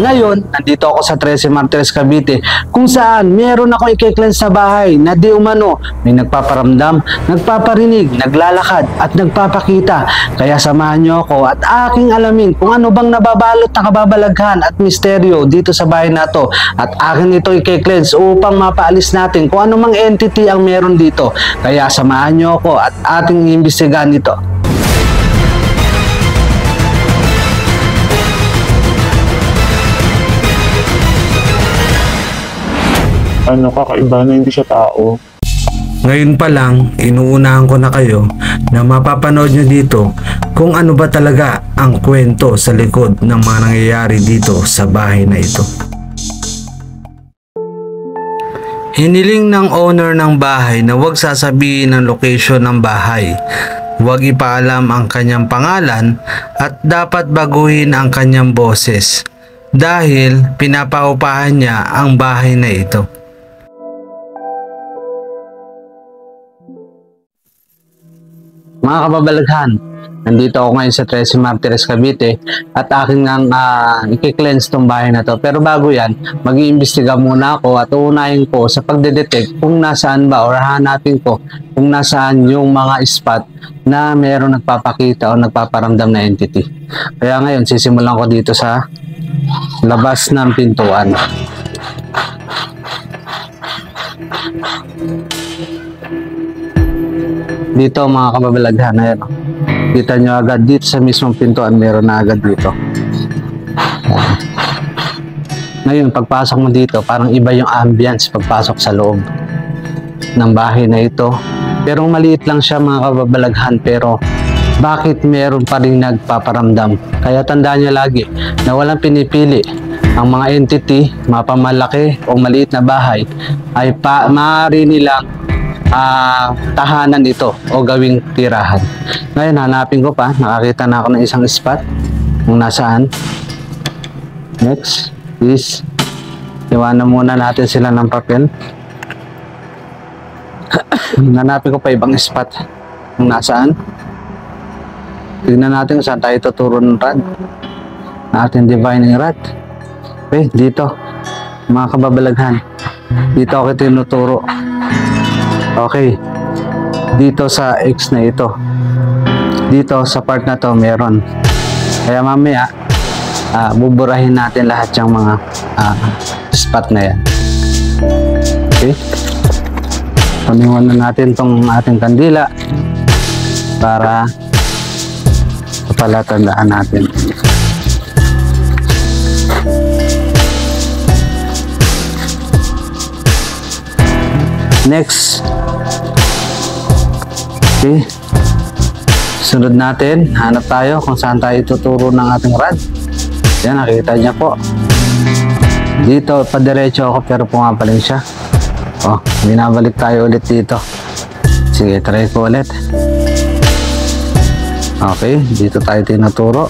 Ngayon, nandito ako sa 13 Martires Cavite kung saan meron ako i-cleanse sa bahay na di umano may nagpaparamdam, nagpaparinig, naglalakad at nagpapakita. Kaya samahan niyo ako at aking alamin kung ano bang nababalot na kababalaghan at misteryo dito sa bahay na to at akin ito i-cleanse upang mapaalis natin kung ano mang entity ang meron dito. Kaya samahan niyo ako at ating imbestigahan ito. Ano, kakaiba na hindi siya tao. Ngayon pa lang, inuunahan ko na kayo na mapapanood nyo dito kung ano ba talaga ang kwento sa likod ng mga nangyayari dito sa bahay na ito. Hiniling ng owner ng bahay na huwag sasabihin ang location ng bahay. Huwag ipaalam ang kanyang pangalan at dapat baguhin ang kanyang boses dahil pinapaupahan niya ang bahay na ito. Mga kababalaghan, nandito ako ngayon sa 13 Martires Cavite at aking ngang uh, i-cleanse tong bahay na to. Pero bago yan, mag iimbestiga muna ako at uunahin ko sa pagdedetect kung nasaan ba or hanapin ko kung nasaan yung mga spot na meron nagpapakita o nagpaparamdam na entity. Kaya ngayon, sisimulan ko dito sa labas ng pintuan. Dito mga kababalaghan ayan oh. kita nyo agad dito sa mismong pintuan meron na agad dito ayan. ngayon pagpasok mo dito parang iba yung ambience pagpasok sa loob ng bahay na ito pero maliit lang siya mga kababalaghan pero bakit meron pa rin nagpaparamdam kaya tandaan nyo lagi na walang pinipili ang mga entity, mapamalaki o maliit na bahay ay pa, maaari nilang ah, tahanan ito o gawing tirahan. Ngayon, hanapin ko pa. Nakakita na ako ng isang spot kung nasaan. Next is iwanan muna natin sila ng papel. Hanapin ko pa ibang spot kung nasaan. Tignan natin kung saan tayo tuturo ng rad. Ating divining rad. Okay, dito. Mga kababalaghan. Dito ako tinuturo. Okay. Dito sa X na ito. Dito sa part na to meron. Kaya mamaya uh, buburahin natin lahat yung mga uh, spot na yan. Okay. Paniwan na natin tong ating kandila para palatandaan natin. Next. Okay. Sunod natin, hanap tayo kung saan tayo tuturo ng ating rad. Yan, nakita niya po. Dito, padiretso ako pero pumapaling siya. Oh, binabalik tayo ulit dito. Sige, try ko ulit. Okay, dito tayo tinuturo.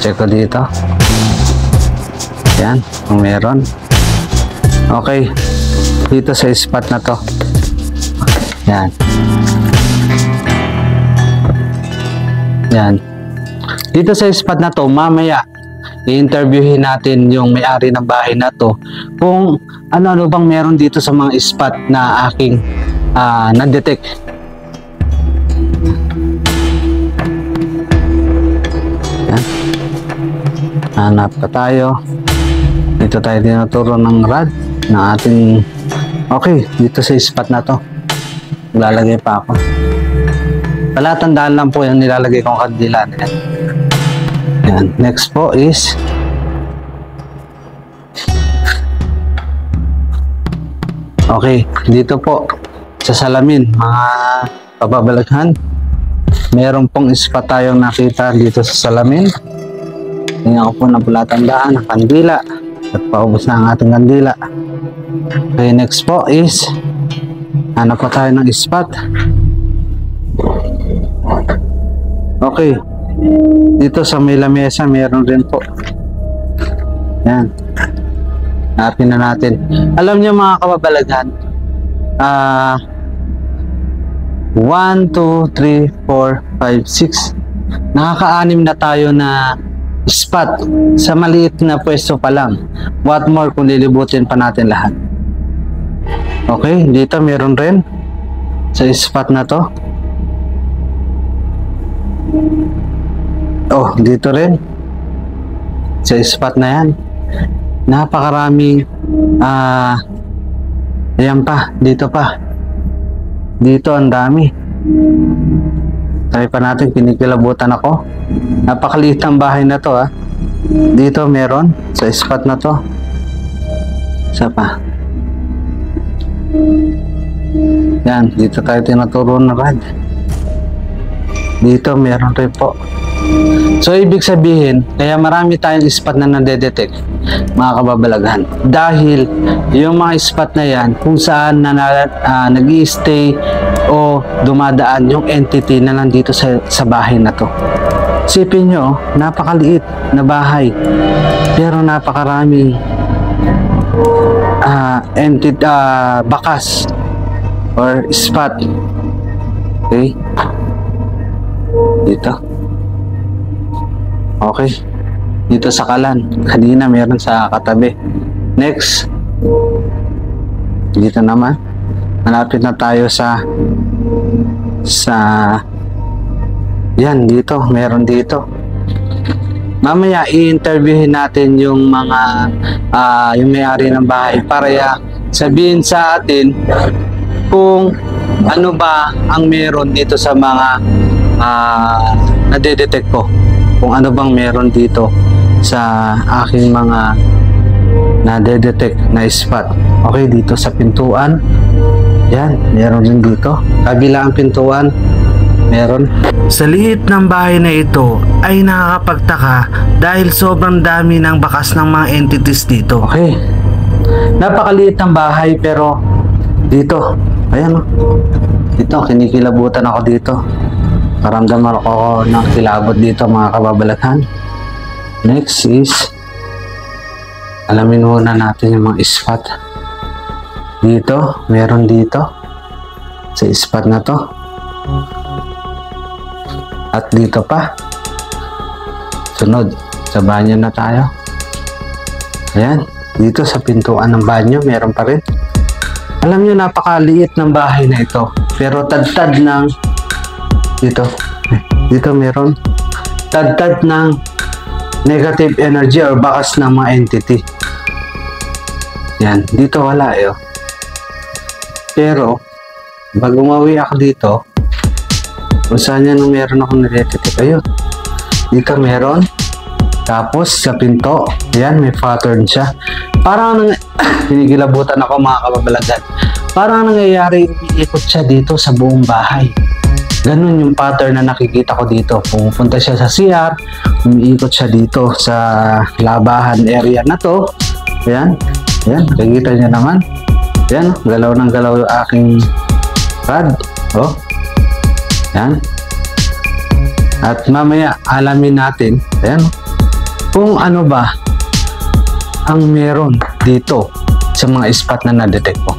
check ko dito. Yan, kung meron. Okay, dito sa spot na to yan. Yan. Dito sa spot na to mamaya i-interviewin natin yung may-ari ng bahay na to kung ano-ano bang meron dito sa mga spot na aking uh, na-detect. Yan. Hanap ka tayo. Dito tayo dinaturo ng rad na ating okay dito sa spot na to lalagay pa ako. Palatandaan lang po yung nilalagay kong kandila yan. Yan. Next po is okay dito po sa salamin mga pababalaghan. Meron pong spot tayong nakita dito sa salamin. Tingnan ko po ng palatandaan ng kandila. At paubos na ang ating kandila. Okay next po is hanap pa tayo ng spot. Okay. Dito sa may lamesa meron rin po. Yan. Natin na natin. Alam nyo mga kababalaghan ah uh, 1, 2, 3, 4, 5, 6 nakaka-anim na tayo na spot sa maliit na pwesto pa lang. What more kung lilibutin pa natin lahat. Okay, dito meron rin sa spot na to. Oh, dito rin. Sa spot na yan. Napakaraming ah ayan pa, dito pa. Dito ang dami. Try pa natin, kinikilabutan ako. Napakaliit ng bahay na to ah. Dito meron, sa spot na to. Isa pa. Yan, dito tayo tinuturo na rad. Dito meron rin po. So, ibig sabihin, kaya marami tayong spot na nade-detect, mga kababalaghan. Dahil, yung mga spot na yan, kung saan na, uh, nag stay o dumadaan yung entity na nandito sa, sa bahay na to. Sipin nyo, napakaliit na bahay. Pero napakaraming uh, entity, uh, bakas or spot. Okay? Dito. Okay. Dito sa kalan. Kanina meron sa katabi. Next. Dito naman. Malapit na tayo sa sa yan dito. Meron dito. Mamaya i-interviewin natin yung mga uh, yung may-ari ng bahay para ya sabihin sa atin kung ano ba ang meron dito sa mga uh, nade-detect ko kung ano bang meron dito sa aking mga nade-detect na spot. Okay, dito sa pintuan. Yan, meron din dito. Kabila ang pintuan, meron. Sa liit ng bahay na ito ay nakakapagtaka dahil sobrang dami ng bakas ng mga entities dito. Okay. Napakaliit ng bahay pero dito, ayan o. Dito, kinikilabutan ako dito. Karamdaman ako ng kilabot dito mga kababalaghan. Next is alamin muna natin yung mga spot. Dito, meron dito sa spot na to. At dito pa. Sunod, sa banyo na tayo. Ayan, dito sa pintuan ng banyo, meron pa rin. Alam nyo, napakaliit ng bahay na ito. Pero tad-tad ng dito dito meron tad-tad ng negative energy or bakas ng mga entity yan dito wala eh oh. pero pag umawi ako dito kung saan yan meron ako nare-detect ayun dito meron tapos sa pinto yan may pattern siya parang nang hinigilabutan ako mga kababalagan parang nangyayari umiikot siya dito sa buong bahay Ganun yung pattern na nakikita ko dito. Pumupunta siya sa CR, umiikot siya dito sa labahan area na to. Ayan, ayan, nakikita niya naman. Ayan, galaw ng galaw aking rod. Oh, ayan. At mamaya alamin natin, ayan, kung ano ba ang meron dito sa mga spot na na-detect ko.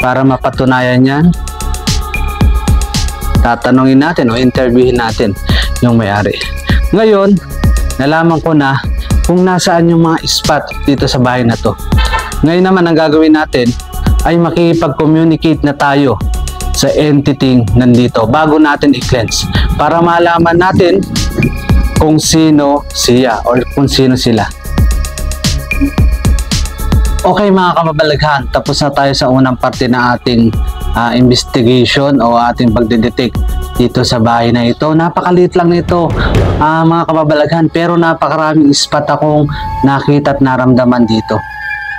Para mapatunayan yan, tatanungin natin o interviewin natin yung may-ari. Ngayon, nalaman ko na kung nasaan yung mga spot dito sa bahay na to. Ngayon naman, ang gagawin natin ay makikipag-communicate na tayo sa entity nandito bago natin i-cleanse para malaman natin kung sino siya or kung sino sila. Okay mga kamabalaghan, tapos na tayo sa unang parte ng ating uh, investigation o ating pagdedetect dito sa bahay na ito. Napakaliit lang nito uh, mga kababalaghan pero napakaraming spot akong nakita at naramdaman dito.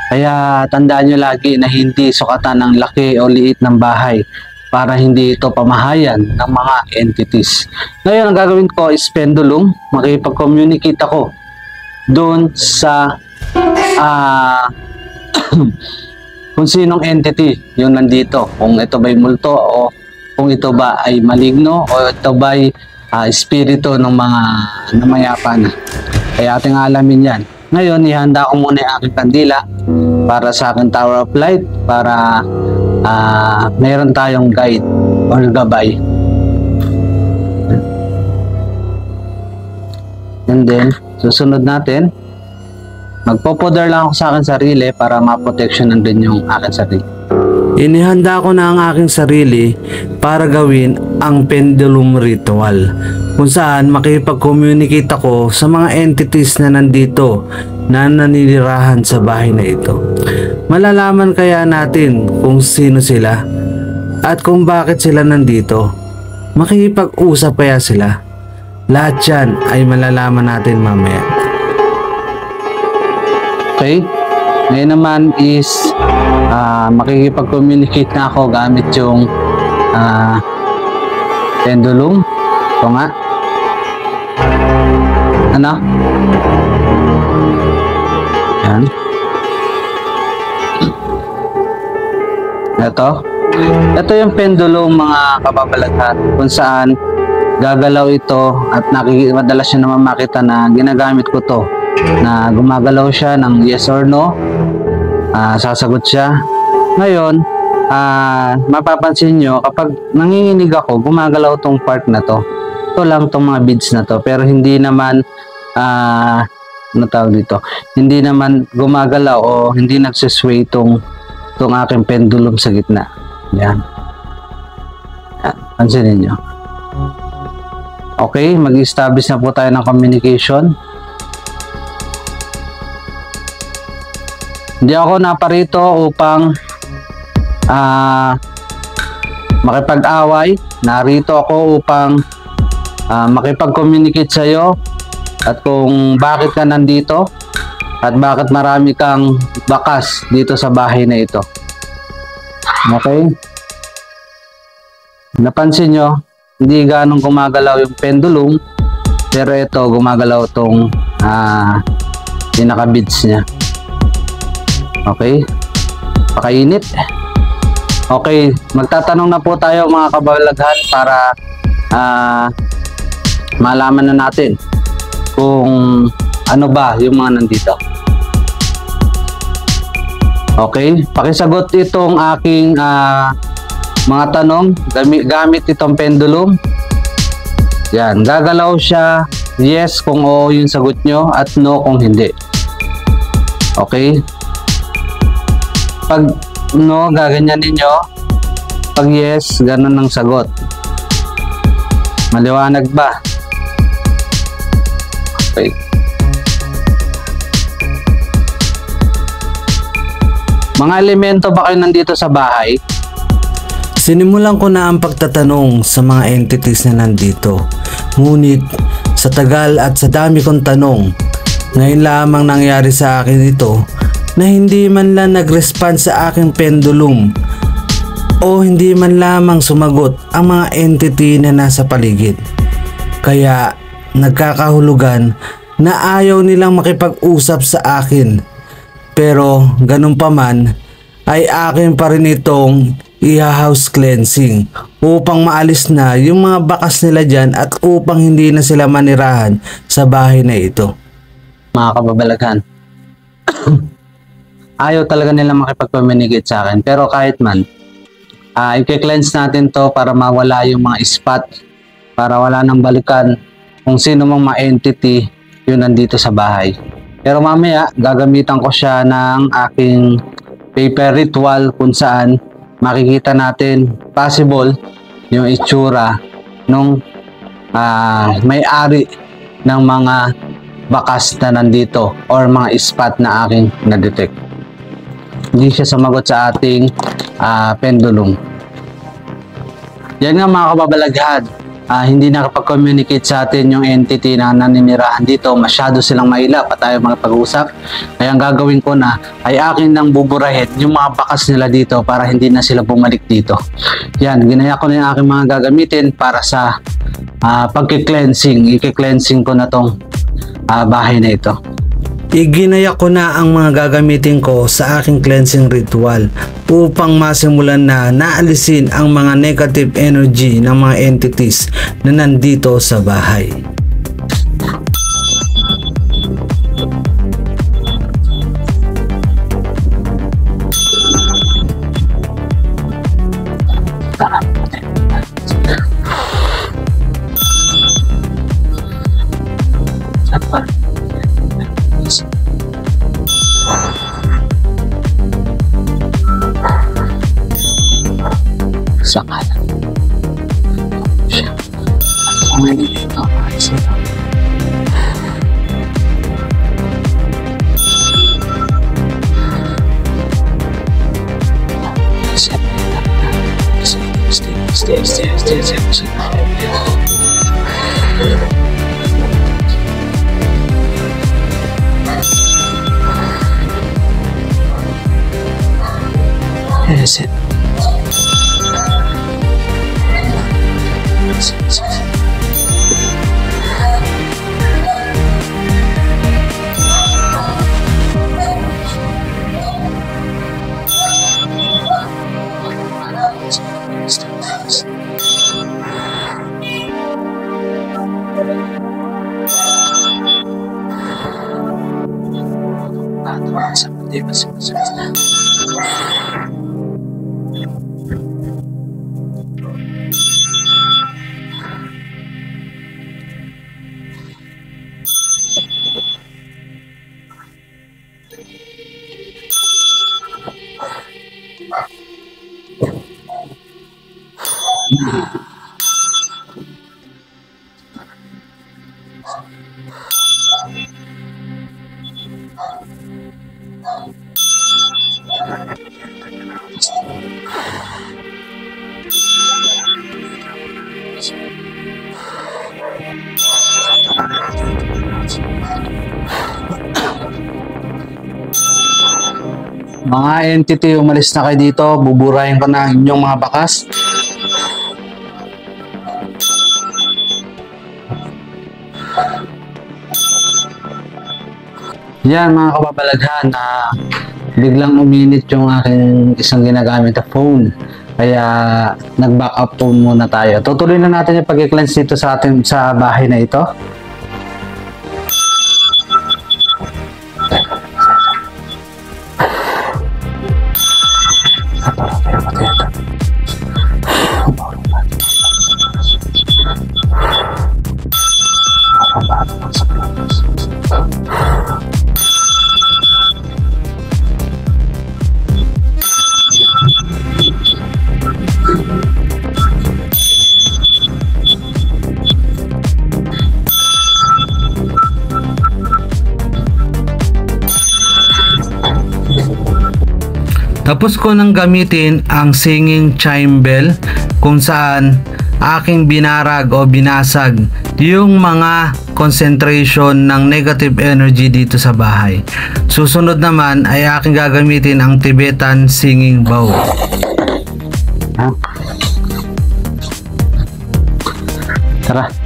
Kaya tandaan nyo lagi na hindi sukatan ng laki o liit ng bahay para hindi ito pamahayan ng mga entities. Ngayon ang gagawin ko is pendulum, makipag-communicate ako doon sa uh, kung sinong entity yung nandito. Kung ito ba'y multo o kung ito ba ay maligno o ito ba'y uh, espiritu ng mga namayapan. Kaya ating alamin yan. Ngayon, ihanda ko muna yung aking kandila para sa aking tower of light para uh, meron tayong guide or gabay. And then, susunod natin, magpo-powder lang ako sa akin sarili para ma-protectionan din yung akin sarili. Inihanda ko na ang aking sarili para gawin ang pendulum ritual kung saan makipag-communicate ako sa mga entities na nandito na naninirahan sa bahay na ito. Malalaman kaya natin kung sino sila at kung bakit sila nandito. Makikipag-usap kaya sila. Lahat yan ay malalaman natin mamaya. Okay? Ngayon naman is ah, makikipag-communicate na ako gamit yung ah, pendulum. Ito nga. Ano? Yan. Ito. Ito yung pendulum mga kababalaghan kung saan gagalaw ito at nakikita madalas nyo naman makita na ginagamit ko to na gumagalaw siya ng yes or no. Ah, sasagot siya. Ngayon ah, mapapansin nyo kapag nanginginig ako gumagalaw tong part na to. Ito lang tong mga beads na to pero hindi naman ah, ano tawag dito. Hindi naman gumagalaw o hindi nagsisway tong tong aking pendulum sa gitna. Yan. Yan pansinin nyo Okay, mag-establish na po tayo ng communication. Hindi ako naparito upang ah makipag-away. Narito ako upang ah, makipag-communicate sa iyo at kung bakit ka nandito at bakit marami kang bakas dito sa bahay na ito. Okay? Napansin nyo, hindi ganong gumagalaw yung pendulum pero ito gumagalaw tong ah, pinaka beads niya okay pakainit okay magtatanong na po tayo mga kabalaghan para ah, malaman na natin kung ano ba yung mga nandito. Okay? Pakisagot itong aking ah, mga tanong. Gamit, gamit itong pendulum. Yan. Gagalaw siya yes kung oo yung sagot nyo at no kung hindi. Okay? Pag no gaganyan ninyo. Pag yes ganun ang sagot. Maliwanag ba okay mga elemento ba kayo nandito sa bahay Sinimulan ko na ang pagtatanong sa mga entities na nandito. Ngunit sa tagal at sa dami kong tanong, ngayon lamang nangyari sa akin ito na hindi man lang nag-respond sa aking pendulum o hindi man lamang sumagot ang mga entity na nasa paligid. Kaya nagkakahulugan na ayaw nilang makipag-usap sa akin. Pero ganun pa man ay akin pa rin itong i-house cleansing upang maalis na yung mga bakas nila dyan at upang hindi na sila manirahan sa bahay na ito. mga kababalaghan. Ayaw talaga nila makipag-communicate sa akin. Pero kahit man, ah i-cleanse natin to para mawala yung mga spot, para wala nang balikan kung sino mang ma-entity yun nandito sa bahay. Pero mamaya, gagamitan ko siya ng aking paper ritual kung saan makikita natin possible yung itsura nung ah, may-ari ng mga bakas na nandito or mga spot na aking na-detect. Hindi siya sumagot sa ating ah, pendulum. Yan nga mga kababalaghan, ah, hindi nakapag-communicate sa atin yung entity na naninirahan dito. Masyado silang mailap at tayo mga pag-usap. Kaya ang gagawin ko na ay akin nang buburahin yung mga bakas nila dito para hindi na sila bumalik dito. Yan, ginaya ko na yung aking mga gagamitin para sa ah, pagki-cleansing. I-cleansing ko na tong ah, bahay na ito. Iginaya ko na ang mga gagamitin ko sa aking cleansing ritual upang masimulan na naalisin ang mga negative energy ng mga entities na nandito sa bahay. comedy. Mga entity, umalis na kayo dito. Buburahin ko na inyong mga bakas. Yan mga kababalaghan na biglang uminit yung aking isang ginagamit na phone. Kaya nag-back up phone muna tayo. Tutuloy na natin yung pag-cleanse dito sa ating sa bahay na ito. Tapos ko nang gamitin ang singing chime bell kung saan aking binarag o binasag yung mga concentration ng negative energy dito sa bahay. Susunod naman ay aking gagamitin ang Tibetan singing bow. Ha? Tara.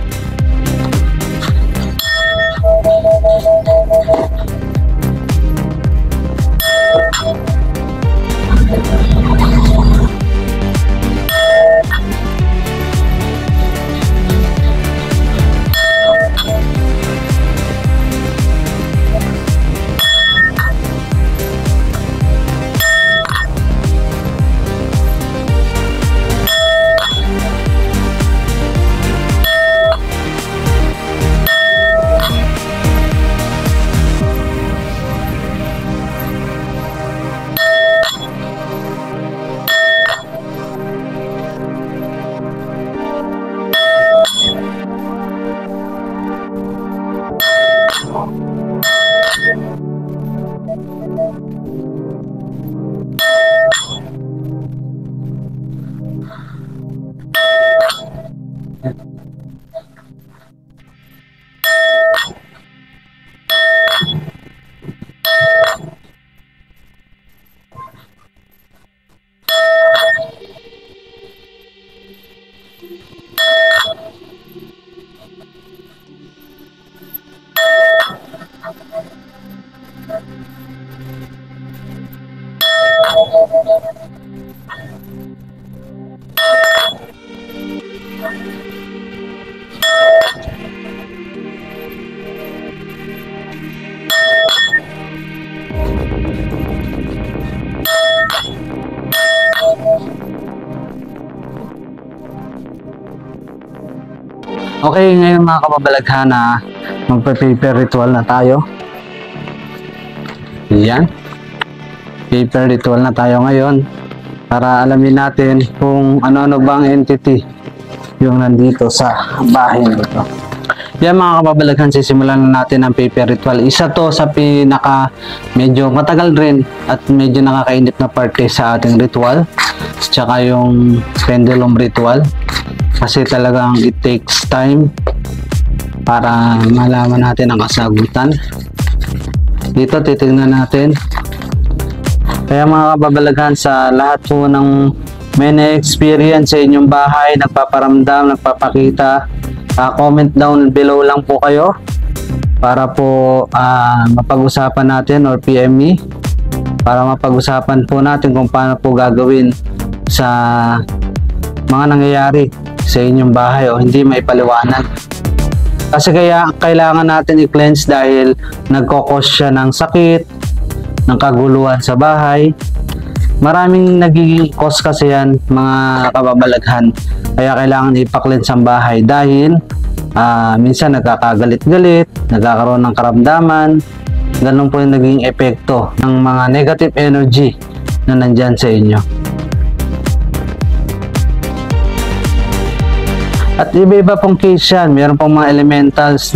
Okay, ngayon mga kababalaghan na magpa-paper ritual na tayo. Yan. Paper ritual na tayo ngayon. para alamin natin kung ano-ano bang entity yung nandito sa bahay na ito. Yan mga kababalaghan, sisimulan na natin ang paper ritual. Isa to sa pinaka medyo matagal rin at medyo nakakainip na parte sa ating ritual. Tsaka yung pendulum ritual. Kasi talagang it takes time para malaman natin ang kasagutan. Dito titingnan natin. Kaya mga kababalaghan sa lahat po ng may na-experience sa inyong bahay, nagpaparamdam, nagpapakita, ah, comment down below lang po kayo para po ah, mapag-usapan natin or PM me para mapag-usapan po natin kung paano po gagawin sa mga nangyayari sa inyong bahay o hindi may paliwanag. Kasi kaya kailangan natin i-cleanse dahil nagkokos siya ng sakit, ng kaguluhan sa bahay. Maraming nagiging cause kasi yan mga kababalaghan. Kaya kailangan ipa-cleanse ang bahay dahil ah, minsan nagkakagalit-galit, nagkakaroon ng karamdaman. Ganun po yung naging epekto ng mga negative energy na nandyan sa inyo. At iba-iba pong case yan. Meron pong mga elementals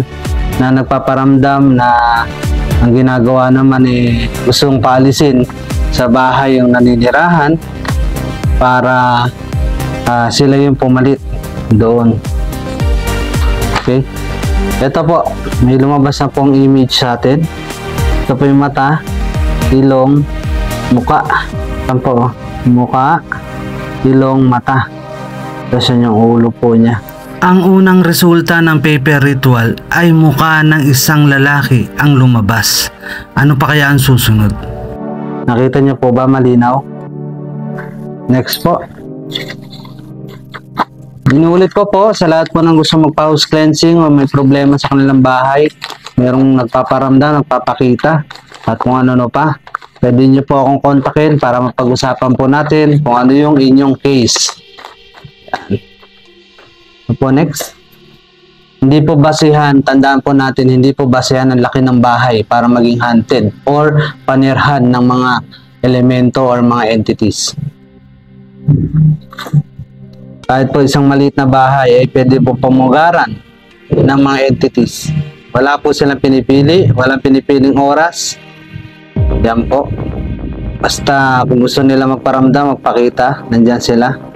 na nagpaparamdam na ang ginagawa naman eh gustong paalisin sa bahay yung naninirahan para ah, sila yung pumalit doon. Okay? Ito po, may lumabas na pong image sa atin. Ito po yung mata, ilong, muka. Ito po, muka, ilong, mata. Tapos yun yung ulo po niya. Ang unang resulta ng paper ritual ay mukha ng isang lalaki ang lumabas. Ano pa kaya ang susunod? Nakita niyo po ba malinaw? Next po. Inuulit ko po sa lahat po ng gusto magpa-house cleansing o may problema sa kanilang bahay, merong nagpaparamdam, nagpapakita, at kung ano-ano pa. Pwede niyo po akong kontakin para mapag-usapan po natin kung ano yung inyong case. Yan. Ano next? Hindi po basihan, tandaan po natin, hindi po basihan ang laki ng bahay para maging haunted or panirhan ng mga elemento or mga entities. Kahit po isang maliit na bahay ay pwede po pamugaran ng mga entities. Wala po silang pinipili, walang pinipiling oras. Yan po. Basta kung gusto nila magparamdam, magpakita, nandyan sila.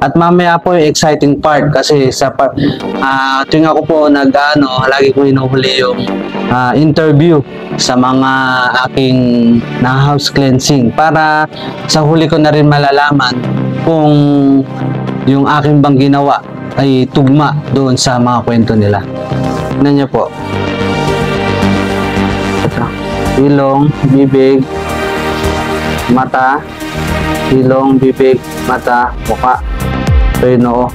At mamaya po yung exciting part kasi sa part, ah tuwing ako po nag-ano, lagi ko hinuhuli yung ah, interview sa mga aking na house cleansing para sa huli ko na rin malalaman kung yung aking bang ginawa ay tugma doon sa mga kwento nila. Tignan niyo po. Ito. Ilong, bibig, mata, ilong, bibig, mata, mukha. Ito yung noo.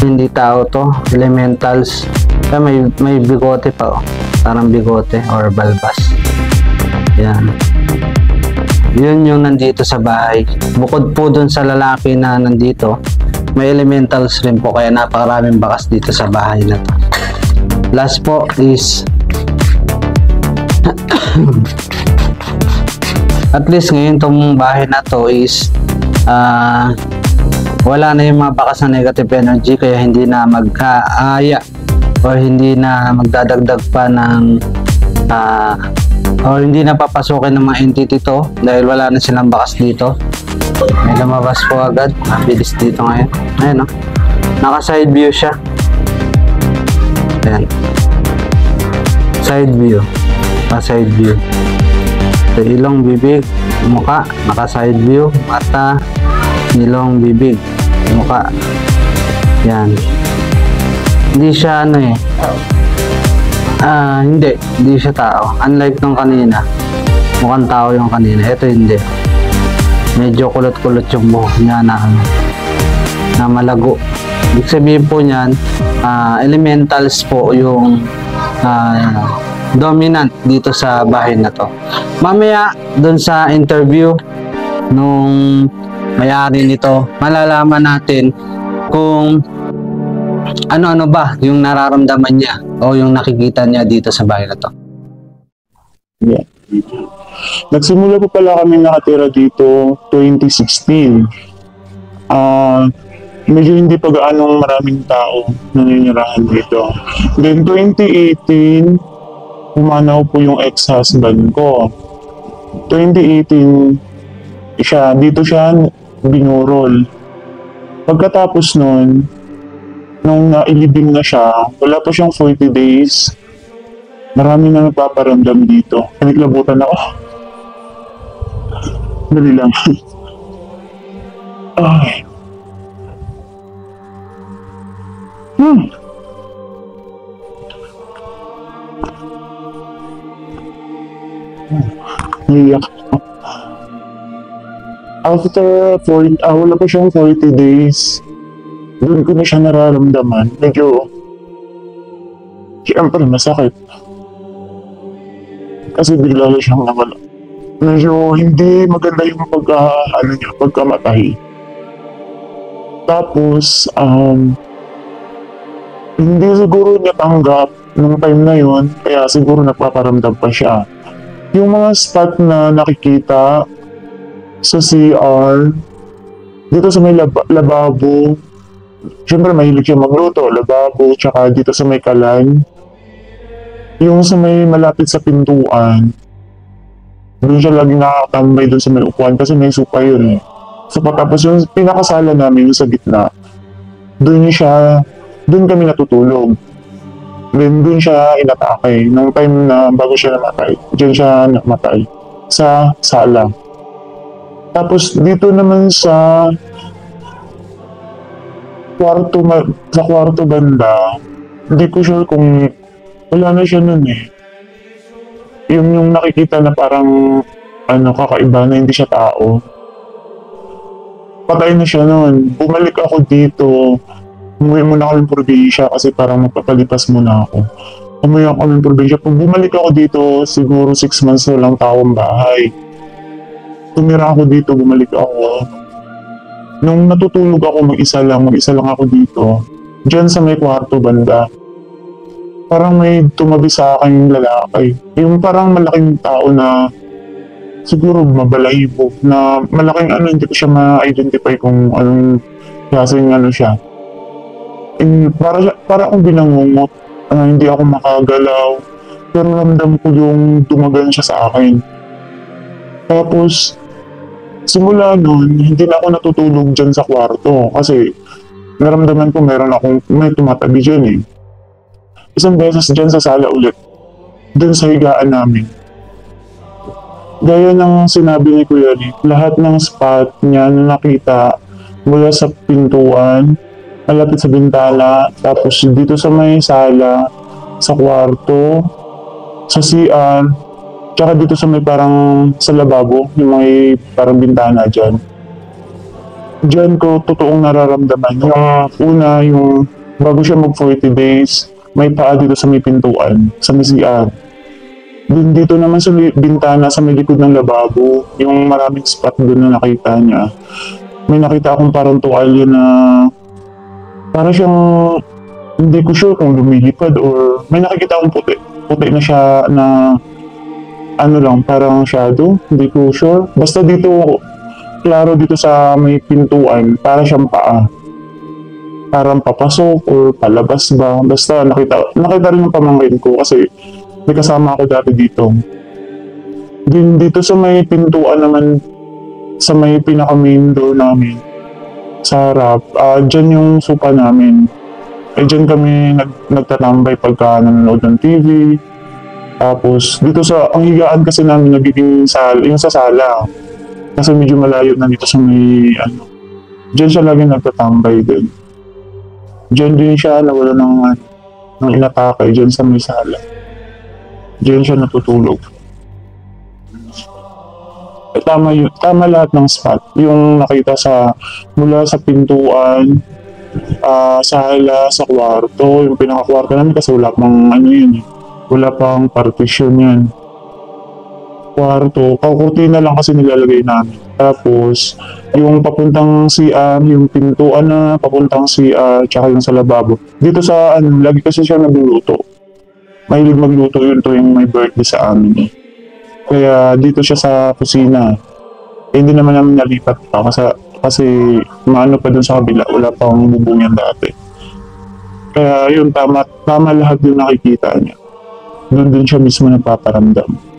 Hindi tao to, elementals. Kaya may, may bigote pa oh. Parang bigote or balbas. Yan. Yun yung nandito sa bahay. Bukod po dun sa lalaki na nandito, may elementals rin po kaya napakaraming bakas dito sa bahay na to. Last po is at least ngayon tong bahay na to is ah wala na yung mga bakas na negative energy kaya hindi na magkaaya or hindi na magdadagdag pa ng ah, or hindi na papasukin ng mga entity to dahil wala na silang bakas dito may lumabas po agad. Mabilis dito ngayon. Ayan o naka side view siya. Ayan. Side view. Naka side view. Sa ilong bibig. Mukha. Naka side view. Mata. Ilong bibig. Mukha. Yan hindi siya ano eh. Ah hindi. Hindi siya tao. Unlike nung kanina. Mukhang tao yung kanina. Ito hindi medyo kulot-kulot yung buhok niya na na malago ibig sabihin po niyan ah, elementals po yung ah, dominant dito sa bahay na to mamaya dun sa interview nung may-ari nito malalaman natin kung Ano-ano ba yung nararamdaman niya o yung nakikita niya dito sa bahay na to? Yeah. Nagsimula po pala kami nakatira dito 2016. Ah, medyo hindi pa gaanong maraming tao naninirahan dito. Then 2018, umanaw po yung ex-husband ko. 2018, siya, dito siya binurol. Pagkatapos nun, nung nailibing na siya, wala pa siyang 40 days, marami na nagpaparamdam dito. Pinaglabutan ako. Dali lang. Ay. Hmm. Naiyak ako. After 40, ah, wala pa siyang 40 days, doon ko na siya nararamdaman. Medyo, siyempre masakit. Kasi bigla lang siyang nawala. Medyo hindi maganda yung pagka, ano niya, pagkamatay. Tapos, um, hindi siguro niya tanggap nung time na yon kaya siguro nagpaparamdam pa siya. Yung mga spot na nakikita sa CR, dito sa may lab- lababo, syempre mahilig siya magluto, lababo, tsaka dito sa may kalan, yung sa may malapit sa pintuan, doon siya lagi nakakatambay doon sa may upuan kasi may supa yun eh. So patapos yung pinakasala namin yung sa gitna, doon siya, doon kami natutulog. Then doon siya inatake. Nung time na bago siya namatay, diyan siya namatay. Sa sala. Tapos dito naman sa kwarto sa kwarto banda, hindi ko sure kung wala na siya nun eh. Yung yung nakikita na parang ano kakaiba na hindi siya tao. Patay na siya nun. Bumalik ako dito. Umuwi muna ako ng probinsya kasi parang magpapalipas muna ako. Umuwi ako ng probinsya. Pag bumalik ako dito, siguro 6 months na lang taong bahay. Tumira ako dito, bumalik ako. Nung natutulog ako mag-isa lang, mag-isa lang ako dito. Diyan sa may kwarto banda. Parang may tumabi sa akin yung lalaki. Yung parang malaking tao na siguro mabalahibo na malaking ano, hindi ko siya ma-identify kung anong klaseng ano siya. And para, para akong binangungot. Ah, hindi ako makagalaw. Pero ramdam ko yung tumagan siya sa akin. Tapos, simula nun, hindi na ako natutulog dyan sa kwarto. Kasi, naramdaman ko meron akong, may tumatabi dyan eh. Isang beses dyan sa sala ulit. Dun sa higaan namin. Gaya ng sinabi ni Kuya Rick, lahat ng spot niya na nakita mula sa pintuan, malapit sa bintana, tapos dito sa may sala, sa kwarto, sa CR, tsaka dito sa may parang sa lababo, yung may parang bintana dyan. Diyan ko totoong nararamdaman. Yung una, yung bago siya mag 40 days, may paa dito sa may pintuan, sa may CR. Dun dito naman sa bintana, sa may likod ng lababo, yung maraming spot doon na nakita niya. May nakita akong parang tuwalya na para siyang hindi ko sure kung lumilipad or may nakikita akong puti. Puti na siya na ano lang, parang shadow. Hindi ko sure. Basta dito, klaro dito sa may pintuan, para siyang paa. Parang papasok or palabas ba. Basta nakita, nakita rin yung pamangkin ko kasi may kasama ako dati dito. Din dito sa may pintuan naman, sa may pinaka main door namin, sa harap, ah dyan yung sopa namin. Eh dyan kami nag, nagtatambay pagka nanonood ng TV. Tapos dito sa, ang higaan kasi namin nagiging sal, yung sa sala. Kasi medyo malayo na dito sa may, ano, dyan siya lagi nagtatambay din. Dyan din siya nawala ng, ng inatake, dyan sa may sala. Diyan siya natutulog. Eh, tama, yun, tama lahat ng spot. Yung nakita sa mula sa pintuan, ah sala, sa kwarto, yung pinaka-kwarto namin kasi wala pang ano yun eh. Wala pang partition yan. Kwarto. Kakurtina lang kasi nilalagay namin. Tapos, yung papuntang CR, yung pintuan na papuntang CR, tsaka yung sa lababo. Dito sa, ano, lagi kasi siya nagluluto. Mahilig magluto yun to yung may birthday sa amin. eh. Kaya dito siya sa kusina. Eh, hindi naman namin nalipat pa kasi, kasi maano pa dun sa kabila, wala pang bubong yan dati. Kaya yun, tama, tama lahat yung nakikita niya. Doon din siya mismo napaparamdam.